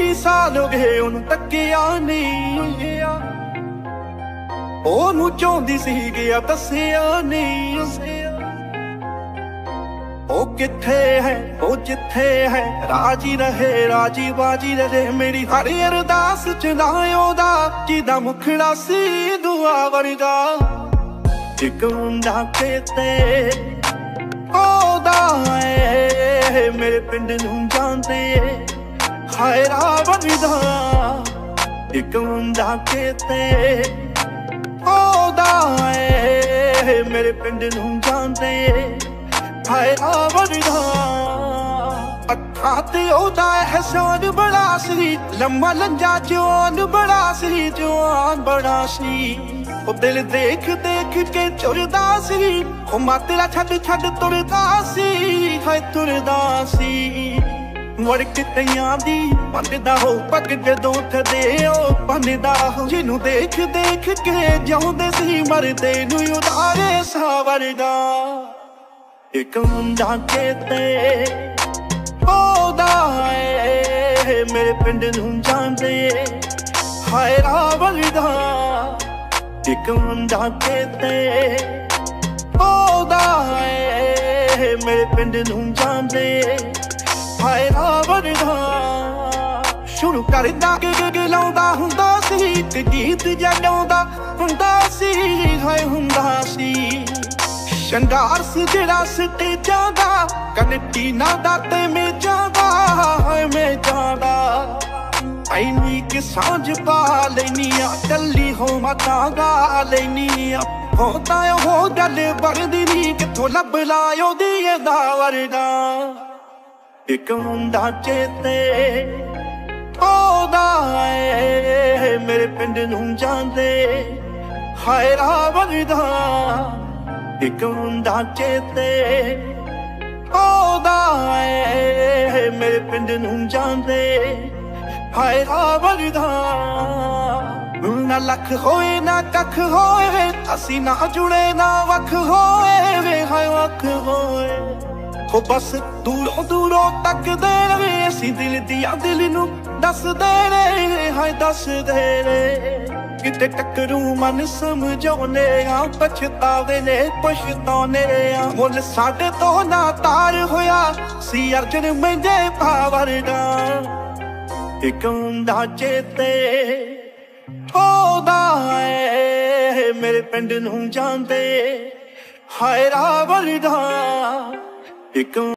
ਕਈ ਸਾਲ ਹੋ ਗਏ ਉਹਨੂੰ ਤੱਕਿਆ ਨਹੀਂ ਉਹਨੂੰ ਚਾਹੁੰਦੀ ਸੀ ਗਿਆ ਦੱਸਿਆ ਨਹੀਂ ਉਹ ਕਿੱਥੇ ਹੈ, ਉਹ ਜਿੱਥੇ ਹੈ, ਰਾਜੀ ਰਹੇ, ਰਾਜੀ ਬਾਜੀ ਰਹੇ, ਮੇਰੀ ਹਰ ਅਰਦਾਸ ਚ ਨਾ ਉਹਦਾ ਜਿਹਦਾ ਮੁਖੜਾ ਸੀ ਦੁਆ ਵਰਗਾ। ਇੱਕ ਮੁੰਡਾ ਕਿਤੇ, ਉਹਦਾ ਏ ਮੇਰੇ ਪਿੰਡ ਨੂੰ ਜਾਂਦੇ। ਹਾਏ ਰਾਵਣਦਾ ਇੱਕ ਮੁੰਡਾ ਕਿਤੇ ਉਹਦਾ ਏ, ਮੇਰੇ ਪਿੰਡ ਨੂੰ ਜਾਂਦੇ ਹਾਏ ਰਾਵਣਦਾ ਅੱਖਾਂ ਤੇ ਉਹਦਾ ਅਹਿਸਾਨ ਬੜਾ ਸੀ ਲੰਮਾ ਲੰਜਾ ਜਵਾਨ ਬੜਾ ਸੀ ਜਵਾਨ ਬੜਾ ਸੀ ਉਹ ਦਿਲ ਦੇਖ ਦੇਖ ਕੇ ਚੁਰਦਾ ਸੀ ਉਹ ਮਾਤਰਾ ਛੱਡ ਛੱਡ ਤੁਰਦਾ ਸੀ। ਮੜ ਕਿਤਿਆਂ ਦੀ ਪੰਨਦਾ ਹੋ ਪੱਗ ਜਦੋਂ ਥਦੇ ਉਹ ਪੰਨਦਾ ਜਿਹਨੂੰ ਦੇਖ ਦੇਖ ਕੇ ਜਿਉਂਦੇ ਸੀ ਮਰਦੇ ਨੂੰ ਉਦਾਰੇ ਸਾਵਰਦਾ ਇੱਕ ਮੁੰਡਾ ਕਿਤੇ, ਉਹਦਾ ਏ, ਮੇਰੇ ਪਿੰਡ ਨੂੰ ਜਾਂਦੇ ਹਾਏ ਰਾਵਲਦਾ ਇੱਕ ਮੁੰਡਾ ਕਿਤੇ, ਉਹਦਾ ਏ, ਮੇਰੇ ਪਿੰਡ ਨੂੰ ਜਾਂਦੇ ਹਾਏ ਰਾਵਲਦਾ ਸ਼ੁਰੂ ਕਰਦਾ ਕਿ ਲਾਉਂਦਾ, ਹੁੰਦਾ ਸੀ ਤੇ ਗੀਤ ਜਗਾਉਂਦਾ ਹੁੰਦਾ ਸੀ, ਹਾਏ ਹੁੰਦਾ ਸੀ। ਸ਼ੰਗਾਰ ਸੀ ਜਿਹੜਾ ਸਟੇਜਾਂ ਦਾ ਕਨਟੀ ਨਾ ਦਾ ਤੇ ਮੇਜਾਂ ਦਾ ਹਾਏ ਮੇਜਾਂ ਦਾ ਐਨੀ ਕਿ ਸਾਂਝ ਪਾ ਲੈਨੀ ਆ ਕੱਲੀ ਹੋ ਮਤਾਂ ਗਾ ਲੈਨੀ ਆ। ਹੋਤਾ ਉਹ ਗੱਲ ਵਰਦੀ ਨਹੀਂ ਕਿਥੋਂ ਲੱਭ ਲਾਇਓ ਦੀ ਇਹਦਾ ਵਰਗਾ ਇੱਕ ਮੁੰਡਾ ਚੇਤੇ ਉਹਦਾ ਏ, ਮੇਰੇ ਪਿੰਡ ਨੂੰ ਜਾਂਦੇ ਹਾਏ ਰਾਵਣਦਾ ਇੱਕ ਮੁੰਡਾ ਚੇਤੇ ਉਹਦਾ ਏ, ਮੇਰੇ ਪਿੰਡ ਨੂੰ ਜਾਂਦੇ ਹਾਏ ਰਾਵਣਦਾ ਨਾ ਲੱਖ ਹੋਏ, ਨਾ ਕੱਖ ਹੋਏ, ਅਸੀਂ ਨਾ ਜੁੜੇ, ਨਾ ਵੱਖ ਹੋਏ, ਵੇ ਹਾਏ, ਵੱਖ ਹੋਏ। ਹੋ ਬਸ ਦੂਰੋਂ ਦੂਰੋਂ ਤੱਕਦੇ ਰਹੇ, ਅਸੀਂ ਦਿਲ ਦੀਆਂ ਦਿਲ ਨੂੰ ਦੱਸਦੇ ਰਹੇ, ਹਾਏ ਦੱਸਦੇ ਰਹੇ। ਕਿਤੇ ਟੱਕਰੂ ਮਨ ਸਮਝਾਉਨੇ ਆ ਪਛਤਾਵੇ ਨੇ ਪਛਤਾਉਨੇ ਆ ਮੁੱਲ ਸਾਡੇ ਤੋਂ ਨਾ ਤਾਰ ਹੋਇਆ ਸੀ ਅਰਜਨ ਮਹਿੰਦੇ ਪਾਵਰਦਾ ਇੱਕ ਮੁੰਡਾ ਚੇਤੇ, ਉਹਦਾ ਏ ਮੇਰੇ ਪਿੰਡ ਨੂੰ ਜਾਂਦੇ, ਹਾਏ ਰਾਵਲਦਾ ਇੱਕ